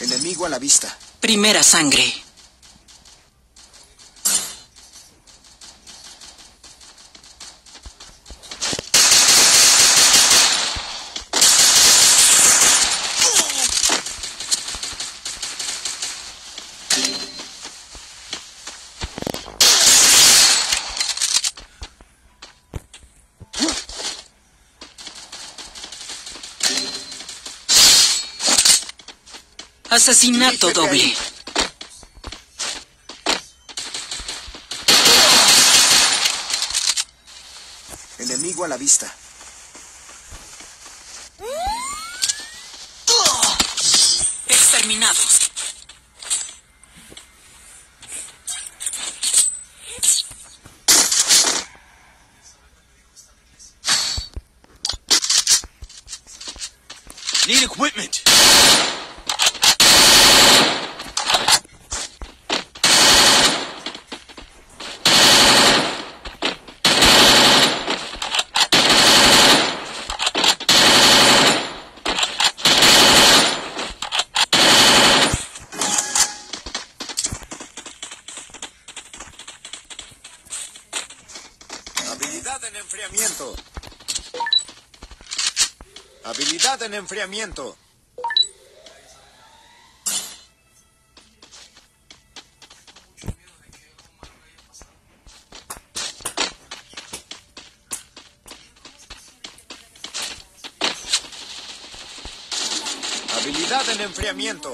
Enemigo a la vista. Primera sangre. Asesinato doble. Enemigo a la vista. Exterminados. Need en enfriamiento. Habilidad en enfriamiento. Habilidad en enfriamiento.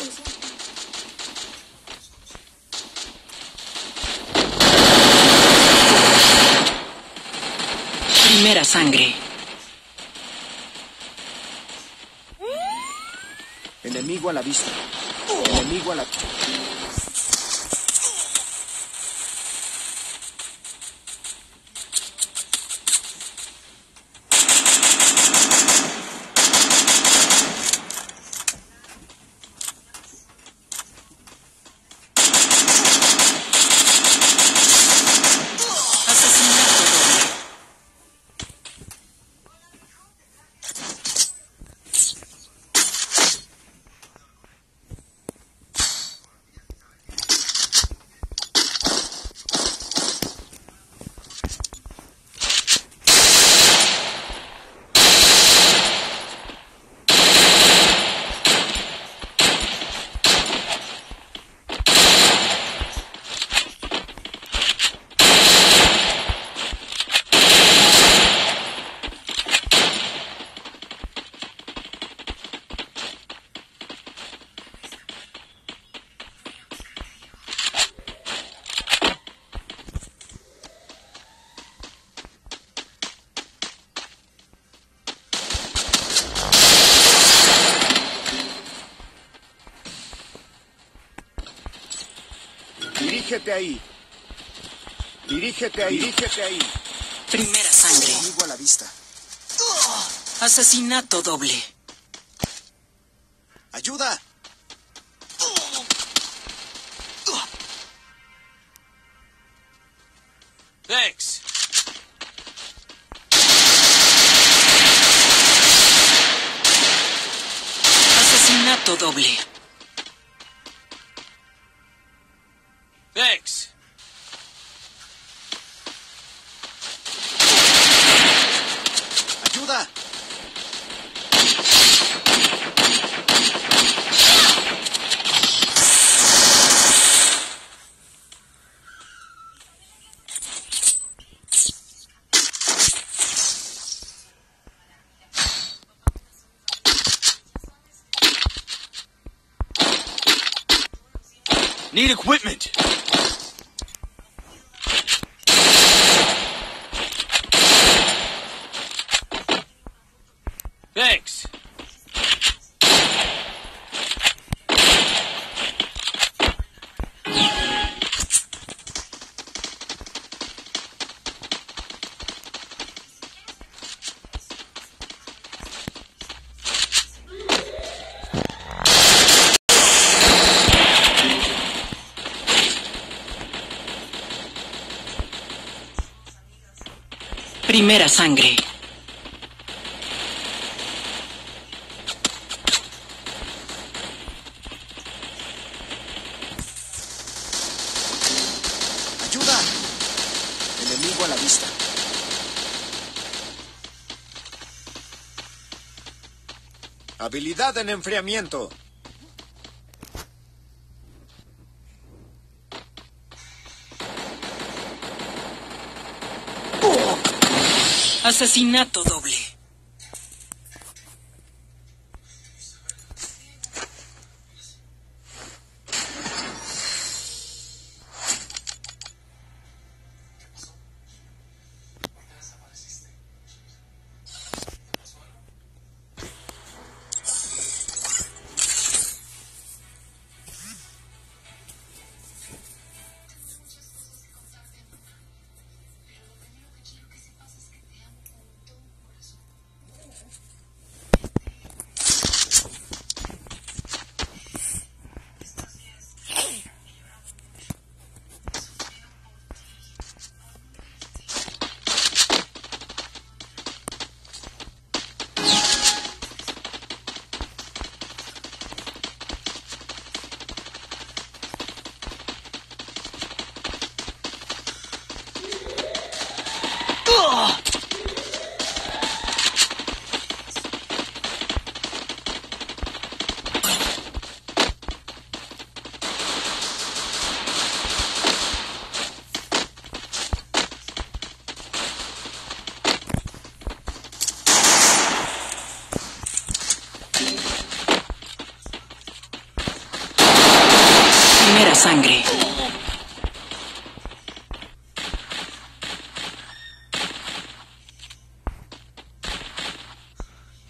Primera sangre. Enemigo a la vista. Enemigo a la... Asesinato doble. Dirígete ahí. Dirígete ahí. Dirígete ahí. Primera sangre. Enemigo a la vista. Asesinato doble. ¡Ayuda! Thanks. Asesinato doble. Primera sangre. ¡Ayuda! Enemigo a la vista. Habilidad en enfriamiento. Asesinato doble.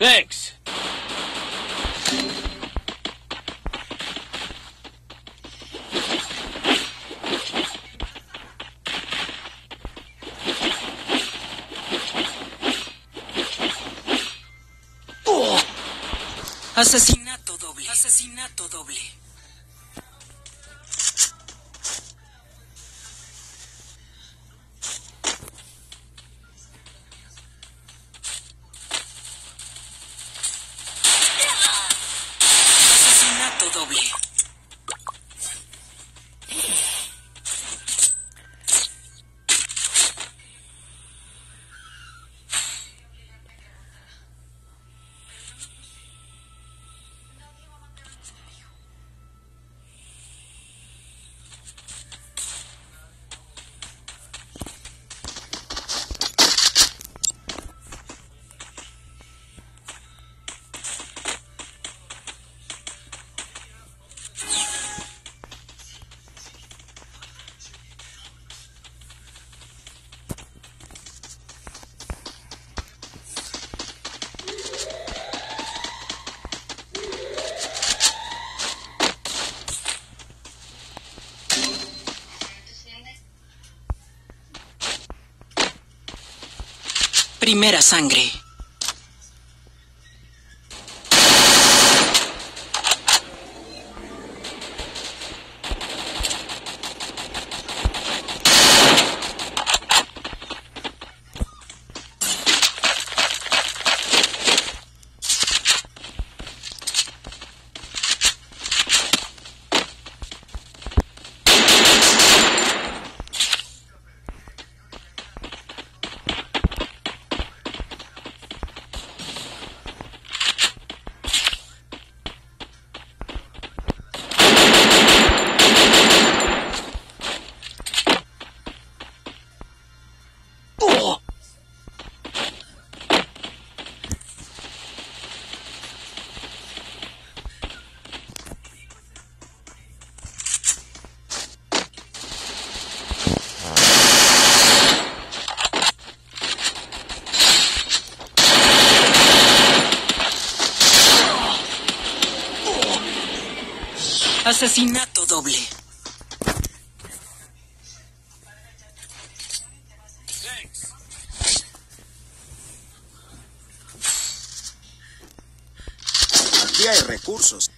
Thanks. Asesinato doble. Asesinato doble. Primera sangre. Asesinato doble. Aquí hay recursos.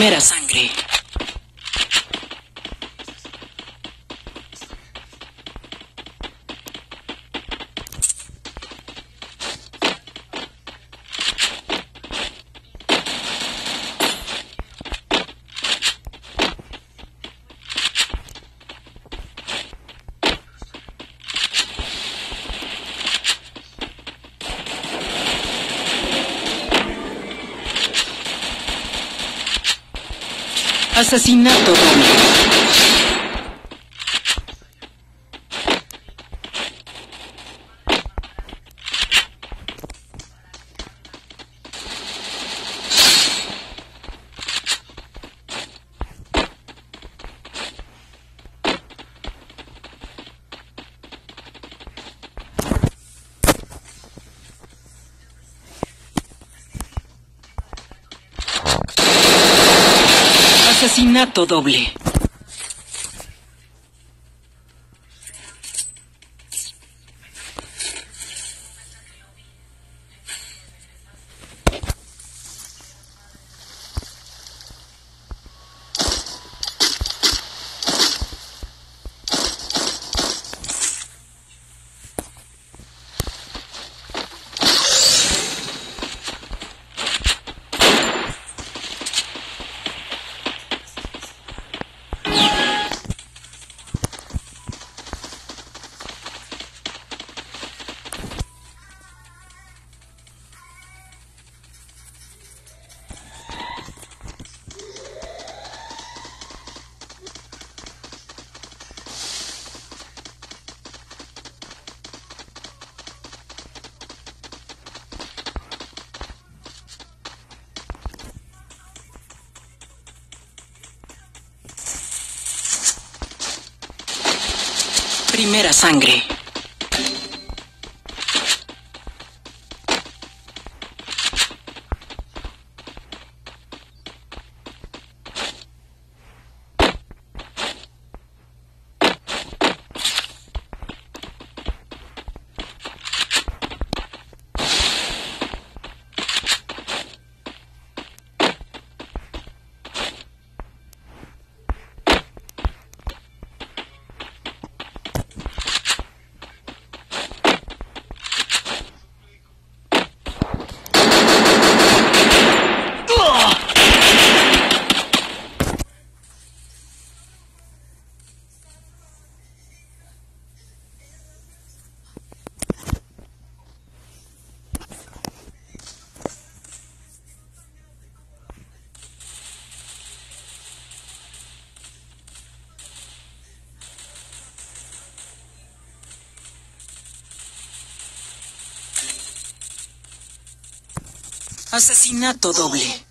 Primera sangre. Asesinato doble. Asesinato doble. Primera sangre. Asesinato doble.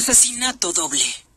Asesinato doble.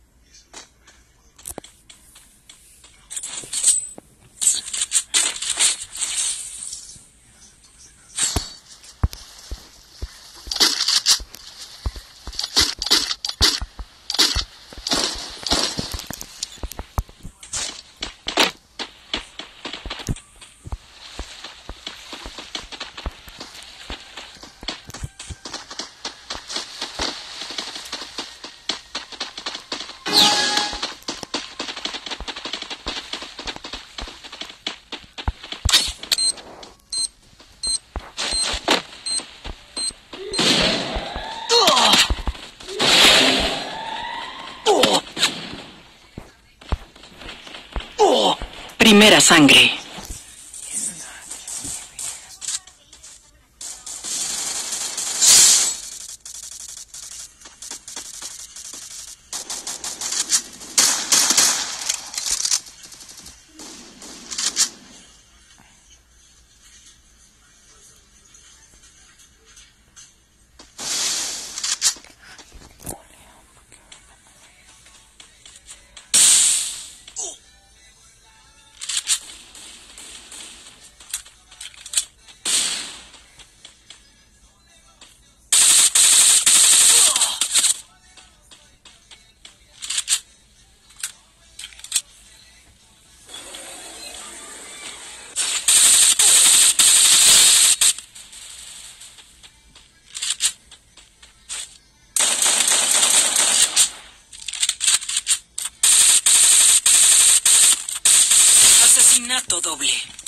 Primera sangre. Doble.